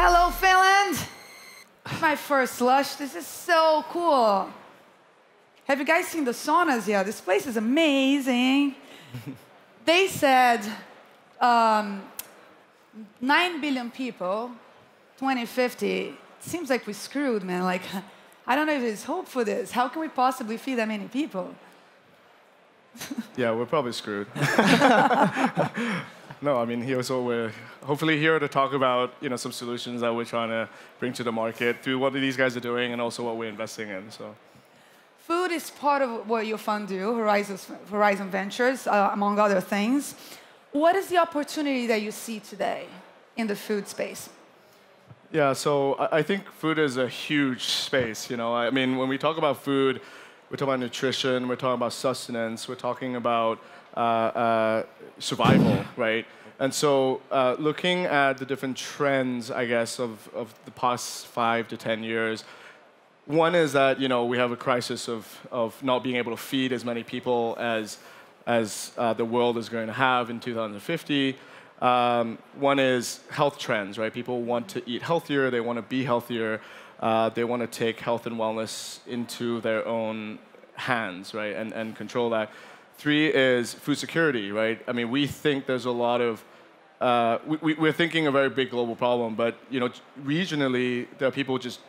Hello, Finland. My first slush. This is so cool. Have you guys seen the saunas yet? This place is amazing. they said um, 9 billion people, 2050. Seems like we screwed, man. Like, I don't know if there's hope for this. How can we possibly feed that many people? yeah, we're probably screwed. No, I mean, here, so we're hopefully here to talk about you know some solutions that we're trying to bring to the market through what these guys are doing and also what we're investing in. So. Food is part of what your fund do, Horizon Ventures, uh, among other things. What is the opportunity that you see today in the food space? Yeah, so I think food is a huge space. You know, I mean, when we talk about food, we're talking about nutrition, we're talking about sustenance, we're talking about survival, right? And so, uh, looking at the different trends, I guess, of, of the past five to ten years, one is that you know we have a crisis of, of not being able to feed as many people as as uh, the world is going to have in 2050. Um, one is health trends, right? People want to eat healthier, they want to be healthier, uh, they want to take health and wellness into their own hands, right, and, and control that. Three is food security, right? I mean, we think there's a lot of uh, we, we're thinking a very big global problem, but you know, regionally, there are people just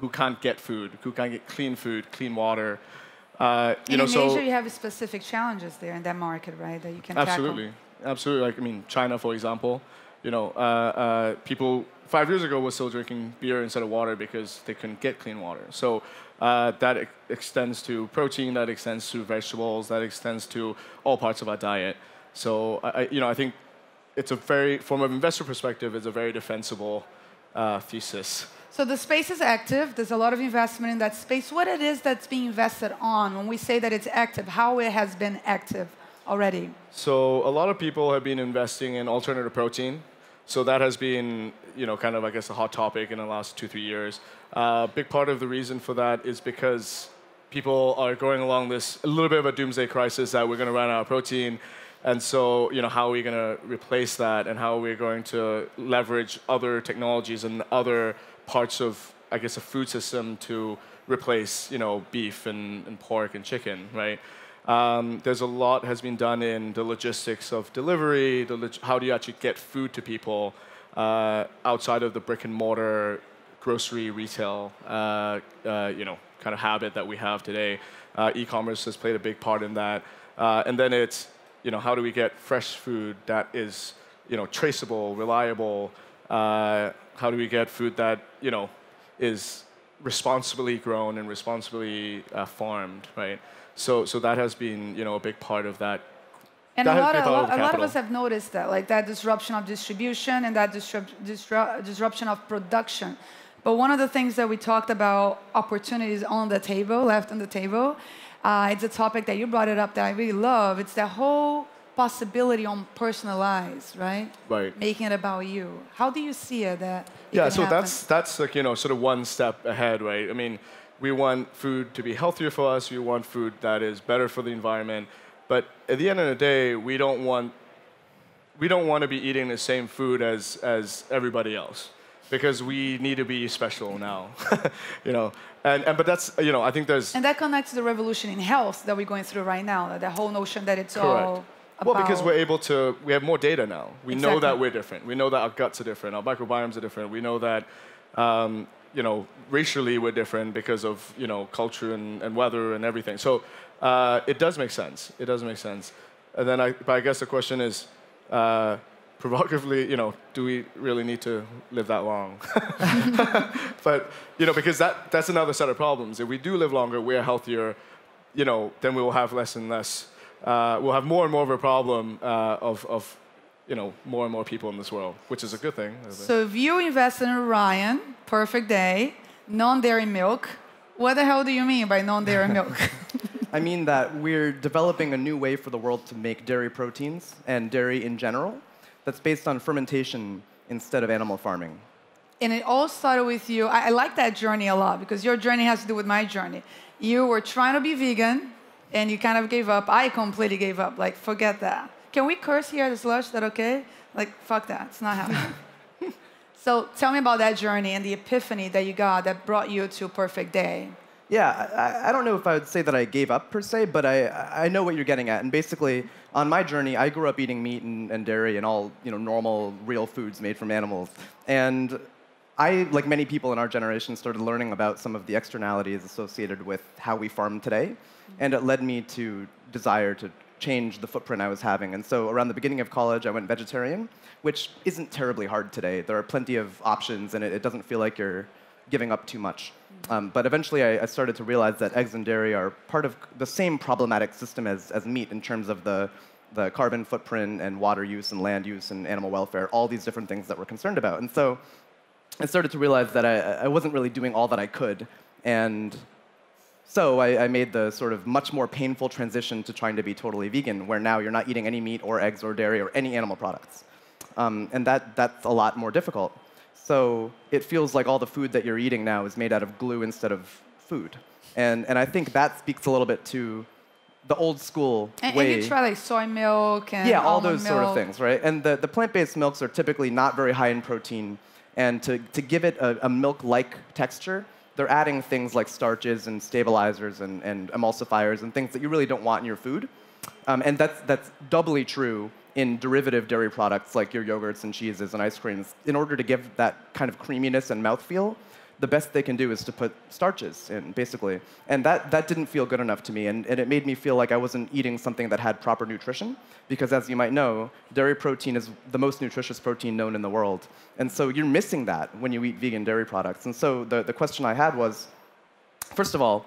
who can't get food, who can't get clean food, clean water. Uh, you know, in know, Asia, you have specific challenges there in that market, right? That you can absolutely, tackle. absolutely. Like I mean, China, for example, you know, uh, uh, people five years ago was still drinking beer instead of water because they couldn't get clean water. So uh, that ex extends to protein, that extends to vegetables, that extends to all parts of our diet. So I, you know, I think it's a very, from an investor perspective, it's a very defensible uh, thesis. So the space is active. There's a lot of investment in that space. What it is that's being invested on when we say that it's active, how it has been active already? So a lot of people have been investing in alternative protein. So that has been, you know, kind of, I guess, a hot topic in the last two, three years. A uh, big part of the reason for that is because people are going along this a little bit of a doomsday crisis that we're going to run out of protein. And so, you know, how are we going to replace that and how are we going to leverage other technologies and other parts of, I guess, a food system to replace, you know, beef and, and pork and chicken, right? Um, there's a lot has been done in the logistics of delivery. Log how do you actually get food to people uh, outside of the brick and mortar grocery retail, uh, uh, you know, kind of habit that we have today? Uh, e-commerce has played a big part in that. Uh, and then it's, you know, how do we get fresh food that is, you know, traceable, reliable, uh, how do we get food that you know is responsibly grown and responsibly uh, farmed, right? So, so that has been you know a big part of that. And a lot, of, a, lot, a lot, of us have noticed that, like that disruption of distribution and that disrupt, disrupt, disruption of production. But one of the things that we talked about, opportunities on the table, left on the table, uh, it's a topic that you brought it up that I really love. It's the whole possibility on personalized, right? Right. Making it about you. How do you see it that? It yeah, so happen? that's that's like you know sort of one step ahead, right? I mean, we want food to be healthier for us. We want food that is better for the environment. But at the end of the day, we don't want we don't want to be eating the same food as as everybody else because we need to be special now, you know. And, and but that's you know I think there's and that connects to the revolution in health that we're going through right now. That whole notion that it's Correct. all well, because we're able to, we have more data now. We exactly. know that we're different. We know that our guts are different. Our microbiomes are different. We know that, um, you know, racially we're different because of, you know, culture and, and weather and everything. So uh, it does make sense. It does make sense. And then I, but I guess the question is, uh, provocatively, you know, do we really need to live that long? but, you know, because that, that's another set of problems. If we do live longer, we're healthier, you know, then we will have less and less uh, we'll have more and more of a problem uh, of, of you know, more and more people in this world, which is a good thing. So if you invest in Orion, perfect day, non-dairy milk, what the hell do you mean by non-dairy milk? I mean that we're developing a new way for the world to make dairy proteins and dairy in general that's based on fermentation instead of animal farming. And it all started with you. I, I like that journey a lot because your journey has to do with my journey. You were trying to be vegan, and you kind of gave up. I completely gave up. Like, forget that. Can we curse here at the slush? That okay? Like, fuck that. It's not happening. So tell me about that journey and the epiphany that you got that brought you to a Perfect Day. Yeah, I, I don't know if I would say that I gave up per se, but I, I know what you're getting at. And basically, on my journey, I grew up eating meat and, and dairy and all you know normal, real foods made from animals. And I, like many people in our generation, started learning about some of the externalities associated with how we farm today, and it led me to desire to change the footprint I was having. And so, around the beginning of college, I went vegetarian, which isn't terribly hard today. There are plenty of options, and it, it doesn't feel like you're giving up too much. Um, but eventually, I, I, started to realize that eggs and dairy are part of the same problematic system as, as meat in terms of the, the carbon footprint and water use and land use and animal welfare, all these different things that we're concerned about. And so I started to realize that I, I wasn't really doing all that I could. And so I, I, made the sort of much more painful transition to trying to be totally vegan, where now you're not eating any meat or eggs or dairy or any animal products. Um, and that, that's a lot more difficult. So it feels like all the food that you're eating now is made out of glue instead of food. And, and I think that speaks a little bit to the old school and, way. And you try like soy milk and yeah, all those milk. sort of things, right? And the, the plant-based milks are typically not very high in protein, and to, to give it a, a milk-like texture, they're adding things like starches and stabilizers and, and emulsifiers and things that you really don't want in your food. Um, and that's, that's doubly true in derivative dairy products like your yogurts and cheeses and ice creams, in order to give that kind of creaminess and mouthfeel, the best they can do is to put starches in, basically. And that, that didn't feel good enough to me, and, and it made me feel like I wasn't eating something that had proper nutrition, because as you might know, dairy protein is the most nutritious protein known in the world. And so you're missing that when you eat vegan dairy products. And so the, the question I had was, first of all,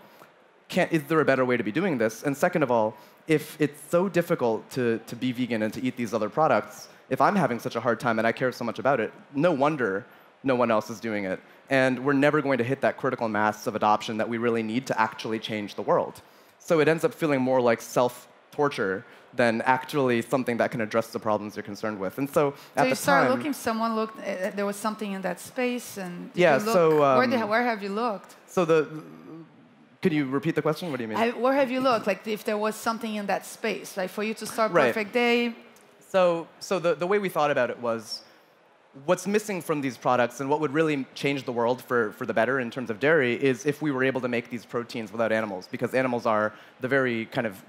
can, is there a better way to be doing this? And second of all, if it's so difficult to, to be vegan and to eat these other products, if I'm having such a hard time and I care so much about it, no wonder no one else is doing it. And we're never going to hit that critical mass of adoption that we really need to actually change the world. So it ends up feeling more like self torture than actually something that can address the problems you're concerned with. And so, at so you started looking. Someone looked. Uh, there was something in that space, and yeah. so um, where, did, where have you looked? So the could you repeat the question? What do you mean? I, where have you looked? Like if there was something in that space, like for you to start right. Perfect Day? So, so the, the way we thought about it was what's missing from these products and what would really change the world for, for the better in terms of dairy is if we were able to make these proteins without animals, because animals are the very kind of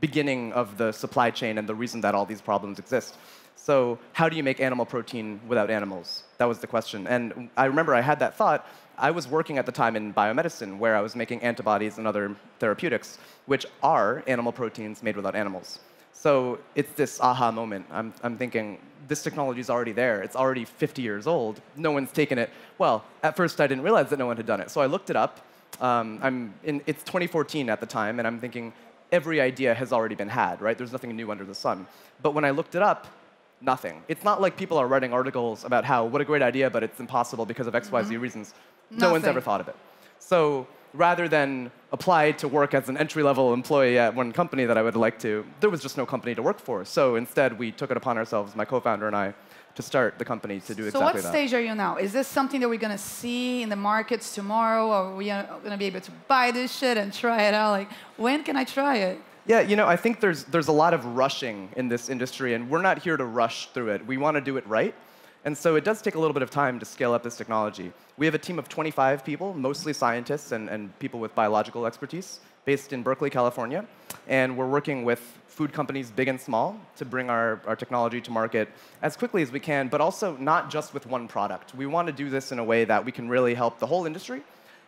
beginning of the supply chain and the reason that all these problems exist. So how do you make animal protein without animals? That was the question. And I remember I had that thought. I was working at the time in biomedicine where I was making antibodies and other therapeutics, which are animal proteins made without animals. So it's this aha moment. I'm, I'm thinking, this technology is already there. It's already 50 years old. No one's taken it. Well, at first I didn't realize that no one had done it. So I looked it up. Um, I'm in, it's 2014 at the time, and I'm thinking, every idea has already been had, right? There's nothing new under the sun. But when I looked it up, nothing. It's not like people are writing articles about how, what a great idea, but it's impossible because of X, Y, Z mm-hmm. reasons. Nothing. No one's ever thought of it. So rather than apply to work as an entry-level employee at one company that I would like to, there was just no company to work for. So instead, we took it upon ourselves, my co-founder and I, to start the company to do so exactly that. So what stage are you now? Is this something that we're going to see in the markets tomorrow? Or are we going to be able to buy this shit and try it out? Like, when can I try it? Yeah, you know, I think there's, there's a lot of rushing in this industry, and we're not here to rush through it. We want to do it right. And so it does take a little bit of time to scale up this technology. We have a team of 25 people, mostly scientists and, and people with biological expertise, based in Berkeley, California. And we're working with food companies, big and small, to bring our, our technology to market as quickly as we can, but also not just with one product. We want to do this in a way that we can really help the whole industry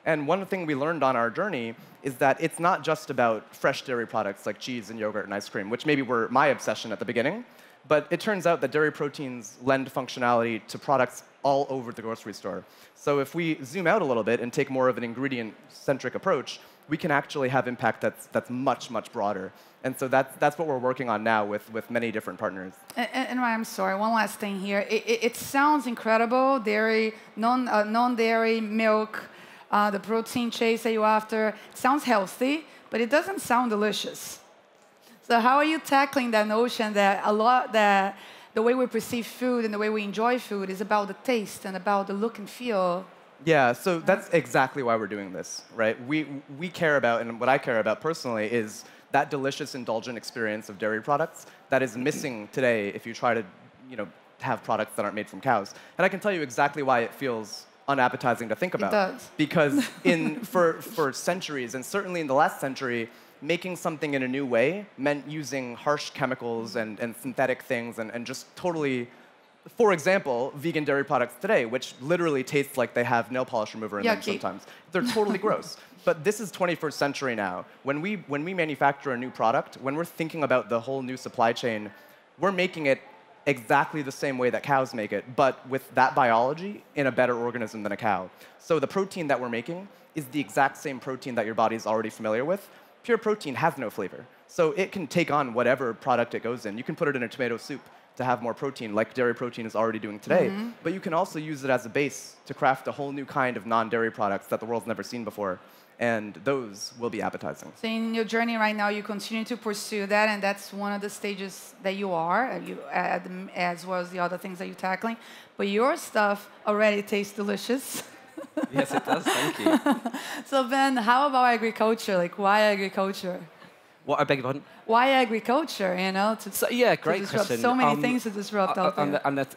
and one thing we learned on our journey is that it's not just about fresh dairy products like cheese and yogurt and ice cream, which maybe were my obsession at the beginning. But it turns out that dairy proteins lend functionality to products all over the grocery store. So if we zoom out a little bit and take more of an ingredient-centric approach, we can actually have impact that's, that's much, much broader. And so that's, that's what we're working on now with, with many different partners. And, and I'm sorry, one last thing here. It, it, it sounds incredible, dairy, non, uh, non-dairy milk, uh, the protein chase that you're after. It sounds healthy, but it doesn't sound delicious. So how are you tackling that notion that a lot that the way we perceive food and the way we enjoy food is about the taste and about the look and feel? Yeah, so that's exactly why we're doing this, right? We, we care about, and what I care about personally is that delicious, indulgent experience of dairy products that is missing today if you try to, you know, have products that aren't made from cows. And I can tell you exactly why it feels unappetizing to think about. does. Because in for for centuries, and certainly in the last century, making something in a new way meant using harsh chemicals and, and synthetic things and, and just totally for example, vegan dairy products today, which literally taste like they have nail polish remover in them sometimes. They're totally gross. But this is 21st century now. When we, when we manufacture a new product, when we're thinking about the whole new supply chain, we're making it exactly the same way that cows make it, but with that biology in a better organism than a cow. So the protein that we're making is the exact same protein that your body is already familiar with. Pure protein has no flavor. So it can take on whatever product it goes in. You can put it in a tomato soup to have more protein, like dairy protein is already doing today. But you can also use it as a base to craft a whole new kind of non-dairy products that the world's never seen before. And those will be appetizing. So in your journey right now, you continue to pursue that, and that's one of the stages that you are, uh, you, uh, as well as the other things that you're tackling. But your stuff already tastes delicious. yes, it does. Thank you. so Ben, how about agriculture? Like, why agriculture? What I beg your pardon? Why agriculture? You know, to, So, yeah, great question. so many Um, things to disrupt out and, there. and there's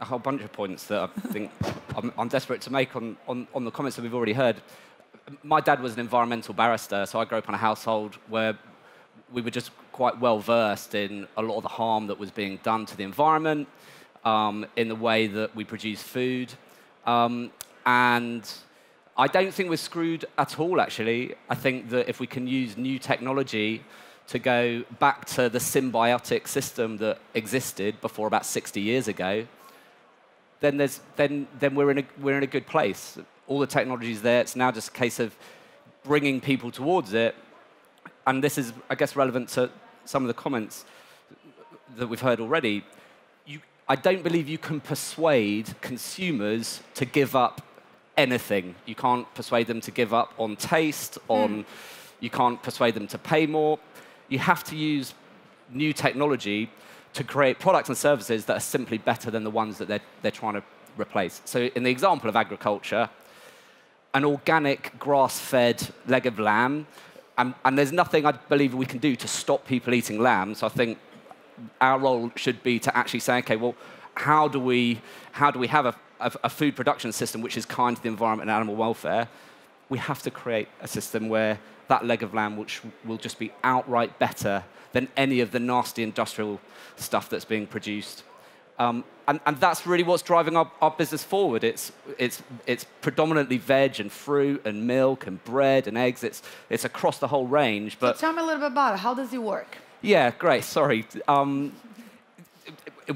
a whole bunch of points that I think I'm, I'm desperate to make on, on, on the comments that we've already heard. My dad was an environmental barrister, so I grew up in a household where we were just quite well versed in a lot of the harm that was being done to the environment, um, in the way that we produce food. Um, and I don't think we're screwed at all, actually. I think that if we can use new technology to go back to the symbiotic system that existed before about 60 years ago, then, there's, then, then we're, in a, we're in a good place. All the technology is there. It's now just a case of bringing people towards it. And this is, I guess, relevant to some of the comments that we've heard already. You, I don't believe you can persuade consumers to give up anything. You can't persuade them to give up on taste, on hmm. you can't persuade them to pay more. You have to use new technology to create products and services that are simply better than the ones that they're, they're trying to replace. So in the example of agriculture, an organic grass-fed leg of lamb, and, and there's nothing I believe we can do to stop people eating lamb. So I think our role should be to actually say, okay, well, how do we, how do we have a, a, a food production system which is kind to the environment and animal welfare? We have to create a system where that leg of lamb which will just be outright better than any of the nasty industrial stuff that's being produced. Um, and, and that's really what's driving our, our business forward. It's, it's, it's predominantly veg and fruit and milk and bread and eggs. It's, it's across the whole range. But so tell me a little bit about it. How does it work? yeah, great. Sorry. Um,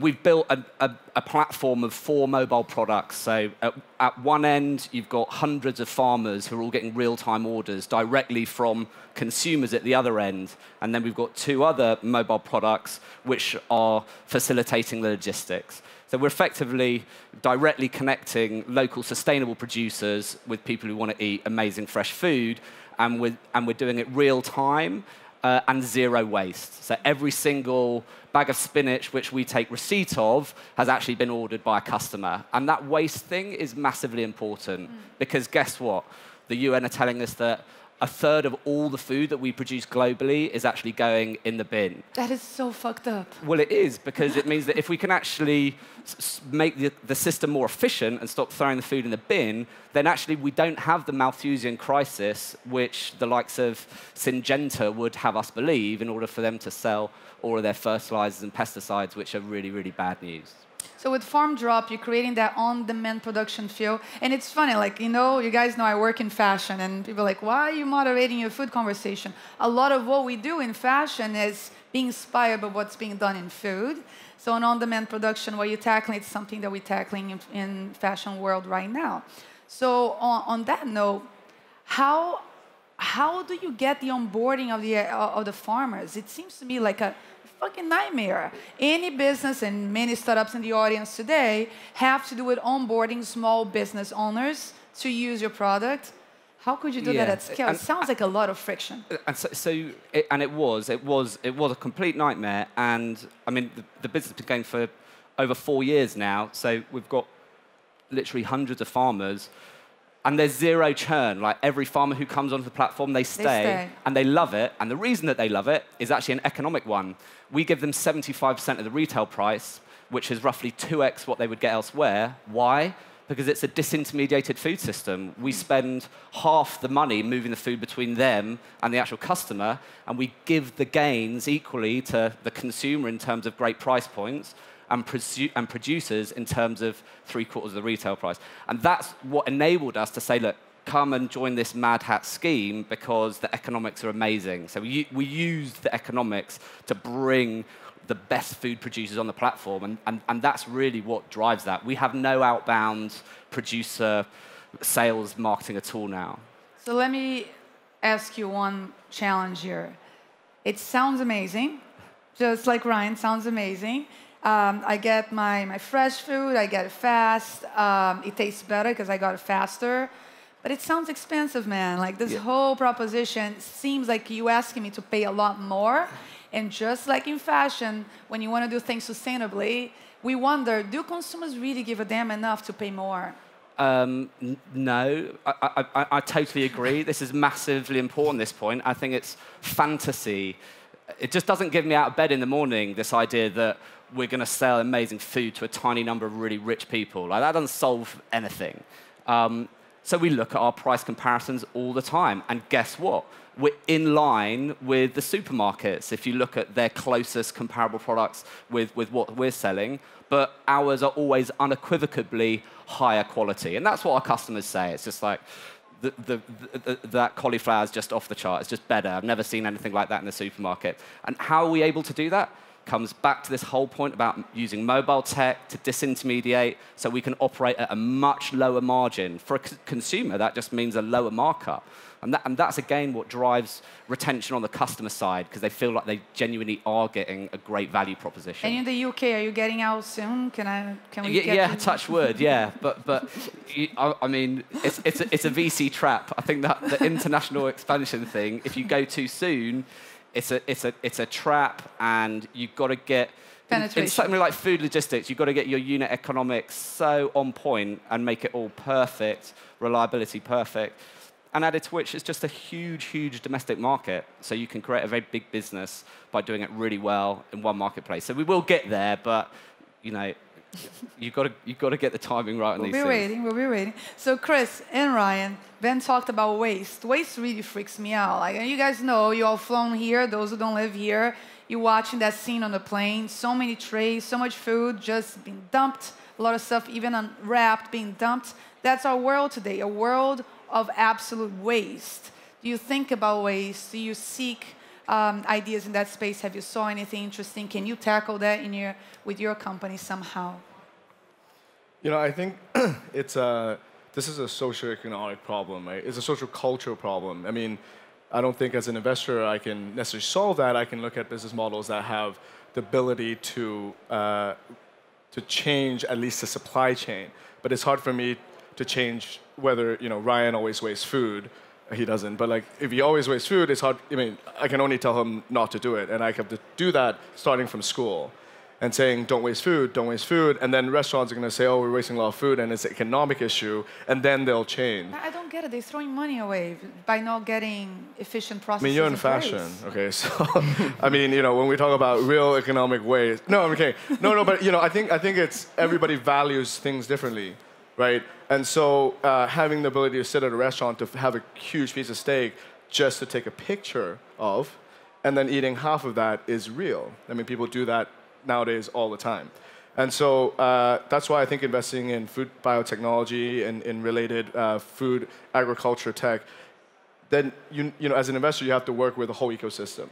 we've built a, a, a, platform of four mobile products. So at, at, one end, you've got hundreds of farmers who are all getting real-time orders directly from consumers at the other end. And then we've got two other mobile products which are facilitating the logistics. So we're effectively directly connecting local sustainable producers with people who want to eat amazing fresh food, and we're, and we're doing it real time uh, and zero waste. So every single bag of spinach which we take receipt of has actually been ordered by a customer. And that waste thing is massively important mm. because guess what? The UN are telling us that a third of all the food that we produce globally is actually going in the bin. That is so fucked up. Well, it is, because it means that if we can actually make the, the system more efficient and stop throwing the food in the bin, then actually we don't have the Malthusian crisis, which the likes of Syngenta would have us believe in order for them to sell all of their fertilizers and pesticides, which are really, really bad news. So with Farmdrop, you're creating that on-demand production feel. And it's funny, like, you know, you guys know I work in fashion, and people are like, why are you moderating your food conversation? A lot of what we do in fashion is being inspired by what's being done in food. So an on-demand production, what you're tackling, it's something that we're tackling in, in fashion world right now. So on, on that note, how, how do you get the onboarding of the, of the farmers? It seems to me like a fucking nightmare. Any business and many startups in the audience today have to do with onboarding small business owners to use your product. How could you do yeah. that at scale? And it sounds like a lot of friction. Uh, and so, so it, and it was, it was, it was a complete nightmare. And I mean, the, the business has been going for over four years now. So we've got literally hundreds of farmers and there's zero churn. Like every farmer who comes onto the platform, they stay, they stay, and they love it. And the reason that they love it is actually an economic one. We give them 75% of the retail price which is roughly 2x what they would get elsewhere. Why? Because it's a disintermediated food system. We mm. spend half the money moving the food between them and the actual customer, and we give the gains equally to the consumer in terms of great price points and, and producers in terms of three quarters of the retail price. And that's what enabled us to say, look, come and join this Mad Hat scheme because the economics are amazing. So we, we used the economics to bring the best food producers on the platform, and, and, and that's really what drives that. We have no outbound producer sales marketing at all now. So let me ask you one challenge here. It sounds amazing, just like Ryan, sounds amazing. Um, I get my, my fresh food, I get it fast. Um, it tastes better because I got it faster. But it sounds expensive, man. Like this yeah. whole proposition seems like you asking me to pay a lot more. And just like in fashion, when you want to do things sustainably, we wonder do consumers really give a damn enough to pay more? Um, no, I, I, I, totally agree. this is massively important, this point. I think it's fantasy. It just doesn't give me out of bed in the morning, this idea that we're going to sell amazing food to a tiny number of really rich people. Like, that doesn't solve anything. Um, so we look at our price comparisons all the time. And guess what? We're in line with the supermarkets if you look at their closest comparable products with, with what we're selling. But ours are always unequivocally higher quality. And that's what our customers say. It's just like, the, the, the, that cauliflower is just off the chart. It's just better. I've never seen anything like that in the supermarket. And how are we able to do that? Comes back to this whole point about using mobile tech to disintermediate so we can operate at a much lower margin. For a consumer, that just means a lower markup. And, that, and that's again what drives retention on the customer side because they feel like they genuinely are getting a great value proposition. And in the UK, are you getting out soon? Can I? Can we? Yeah, yeah touch wood. Yeah, but but I, I, mean, it's it's a, it's a VC trap. I think that the international expansion thing. If you go too soon, it's a, it's a, it's a trap, and you've got to get Penetration. In, in something like food logistics, you've got to get your unit economics so on point and make it all perfect, reliability perfect. And added to which, it's just a huge, huge domestic market. So you can create a very big business by doing it really well in one marketplace. So we will get there, but you know, you've got to you've got to get the timing right on we'll these be things. waiting. We'll be waiting. So Chris and Ryan, Ben talked about waste. Waste really freaks me out. Like you guys know, you all flown here. Those who don't live here, you're watching that scene on the plane. So many trays, so much food just being dumped. A lot of stuff even unwrapped being dumped. That's our world today. A world of absolute waste. Do you think about waste? Do you seek um, ideas in that space? Have you saw anything interesting? Can you tackle that in your, with your company somehow? You know, I think it's a, this is a socioeconomic problem, right? It's a social cultural problem. I mean, I don't think as an investor I can necessarily solve that. I can look at business models that have the ability to, uh, to change at least the supply chain. But it's hard for me to change whether, you know, Ryan always wastes food he doesn't. But like, if he always wastes food, it's hard. I mean, I can only tell him not to do it, and I have to do that starting from school, and saying don't waste food, don't waste food, and then restaurants are going to say, oh, we're wasting a lot of food, and it's an economic issue, and then they'll change. I don't get it. They're throwing money away by not getting efficient processes. I mean, you're in, in fashion, okay? So, I mean, you know, when we talk about real economic ways, no, I'm okay, no, no, but you know, I think I think it's everybody values things differently right? And so uh, having the ability to sit at a restaurant to have a huge piece of steak just to take a picture of, and then eating half of that is real. I mean, people do that nowadays all the time. And so uh, that's why I think investing in food biotechnology and in related uh, food agriculture tech, then you, you know, as an investor, you have to work with the whole ecosystem.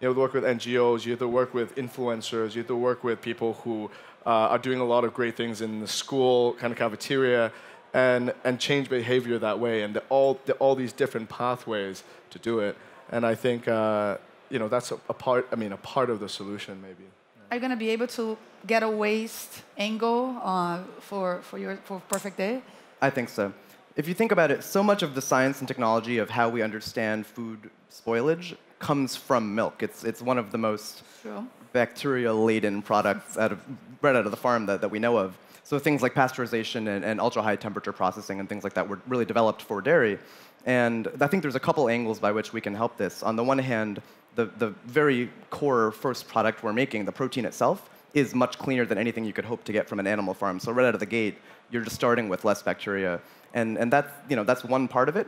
You have to work with NGOs, you have to work with influencers, you have to work with people who uh, are doing a lot of great things in the school kind of cafeteria and, and change behavior that way. And the, all, the, all these different pathways to do it. And I think, uh, you know, that's a, a, part, I mean, a part of the solution maybe. Are you going to be able to get a waste angle uh, for, for your for Perfect Day? I think so. If you think about it, so much of the science and technology of how we understand food spoilage comes from milk. It's, it's one of the most True bacteria-laden products out of, right out of the farm that, that we know of. So things like pasteurization and, and ultra-high temperature processing and things like that were really developed for dairy. And I think there's a couple angles by which we can help this. On the one hand, the, the very core first product we're making, the protein itself, is much cleaner than anything you could hope to get from an animal farm. So right out of the gate, you're just starting with less bacteria. And, and that's, you know, that's one part of it.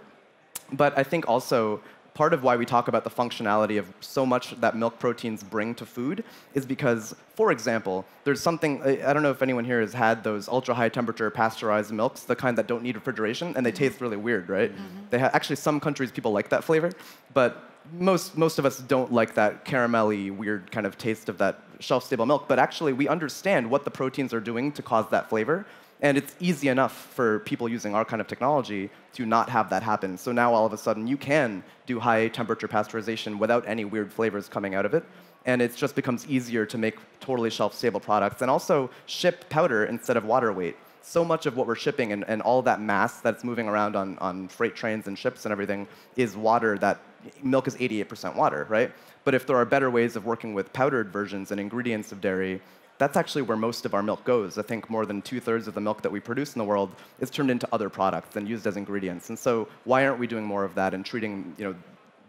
But I think also part of why we talk about the functionality of so much that milk proteins bring to food is because, for example, there's something, I don't know if anyone here has had those ultra high temperature pasteurized milks, the kind that don't need refrigeration, and they mm-hmm. taste really weird, right? Mm-hmm. They ha- actually, some countries people like that flavor, but most, most of us don't like that caramelly, weird kind of taste of that shelf stable milk. But actually, we understand what the proteins are doing to cause that flavor. And it's easy enough for people using our kind of technology to not have that happen. So now all of a sudden you can do high temperature pasteurization without any weird flavors coming out of it. And it just becomes easier to make totally shelf stable products and also ship powder instead of water weight. So much of what we're shipping and, and all that mass that's moving around on, on freight trains and ships and everything is water that milk is 88% water, right? But if there are better ways of working with powdered versions and ingredients of dairy, that's actually where most of our milk goes. I think more than two thirds of the milk that we produce in the world is turned into other products and used as ingredients. And so why aren't we doing more of that and treating, you know,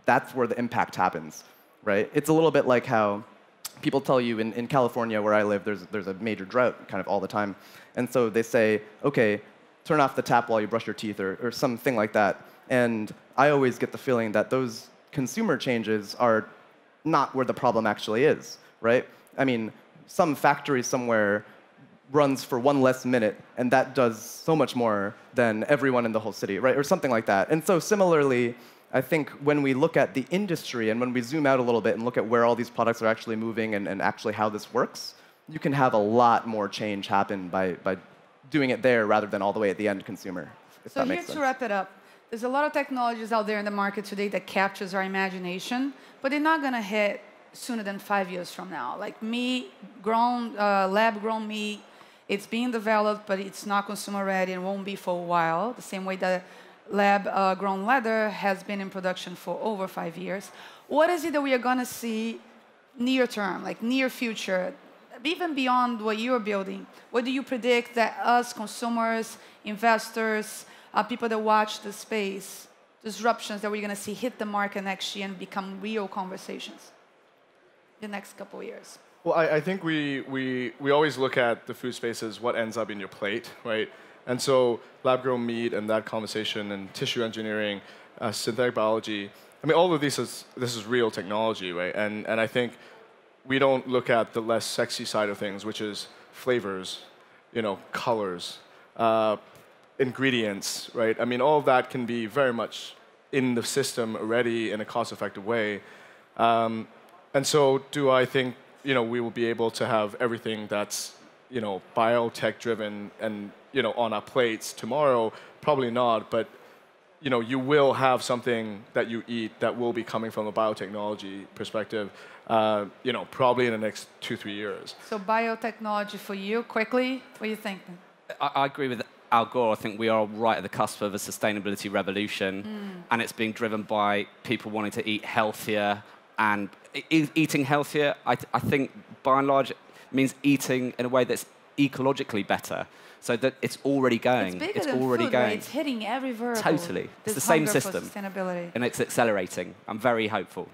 that's where the impact happens, right? It's a little bit like how people tell you in, in California where I live, there's, there's a major drought kind of all the time. And so they say, okay, turn off the tap while you brush your teeth or, or something like that. And I always get the feeling that those consumer changes are not where the problem actually is, right? I mean, some factory somewhere runs for one less minute, and that does so much more than everyone in the whole city, right? Or something like that. And so similarly, I think when we look at the industry and when we zoom out a little bit and look at where all these products are actually moving and, and actually how this works, you can have a lot more change happen by, by doing it there rather than all the way at the end consumer. so here to wrap it up, there's a lot of technologies out there in the market today that captures our imagination, but they're not going to hit sooner than five years from now. Like me, grown, uh, lab-grown meat, it's being developed, but it's not consumer ready and won't be for a while. The same way that lab-grown uh, leather has been in production for over five years. What is it that we are going to see near term, like near future, even beyond what you're building? What do you predict that us consumers, investors, uh, people that watch the space, disruptions that we're going to see hit the market next year and become real conversations? The next couple of years? Well, I, I, think we, we, we always look at the food space as what ends up in your plate, right? And so lab-grown meat and that conversation and tissue engineering, uh, synthetic biology, I mean, all of this is, this is real technology, right? And, and I think we don't look at the less sexy side of things, which is flavors, you know, colors, uh, ingredients, right? I mean, all of that can be very much in the system already in a cost-effective way. Um, and so, do I think you know we will be able to have everything that's you know biotech driven and you know on our plates tomorrow? Probably not, but you know you will have something that you eat that will be coming from a biotechnology perspective. Uh, you know, probably in the next two three years. So biotechnology for you, quickly, what do you think? I, I agree with Al Gore, I think we are right at the cusp of a sustainability revolution, mm. and it's being driven by people wanting to eat healthier, and e eating healthier, I, I think by and large means eating in a way that's ecologically better. So that it's already going. It's, it's already food, going. It's hitting every vertical. Totally. It's the same system. And it's accelerating. I'm very hopeful.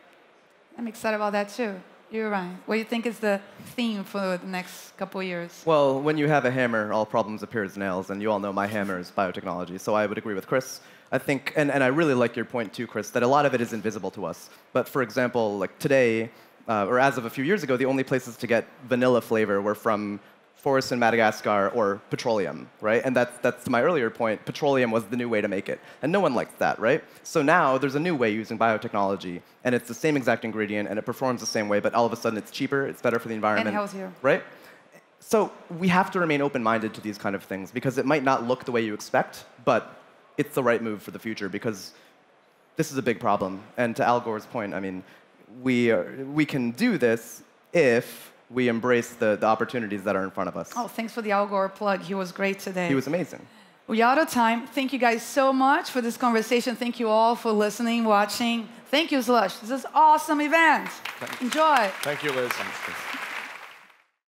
I'm excited about that too. You're right. What do you think is the theme for the next couple of years? Well, when you have a hammer, all problems appear as nails, and you all know my hammer is biotechnology. So I would agree with Chris. I think, and, and I really like your point too, Chris, that a lot of it is invisible to us. But for example, like today, uh, or as of a few years ago, the only places to get vanilla flavor were from forests in Madagascar or petroleum, right? And that's, that's my earlier point. Petroleum was the new way to make it. And no one liked that, right? So now there's a new way using biotechnology, and it's the same exact ingredient, and it performs the same way, but all of a sudden it's cheaper, it's better for the environment. And healthier. Right? So we have to remain open-minded to these kind of things because it might not look the way you expect, but it's the right move for the future because this is a big problem. And to Al Gore's point, I mean, we, are, we can do this if we embrace the, the opportunities that are in front of us. Oh, thanks for the Al Gore plug. He was great today. He was amazing. We are out of time. Thank you guys so much for this conversation. Thank you all for listening, watching. Thank you, Slush. This is an awesome event. Enjoy. Thank you, Liz. Thanks,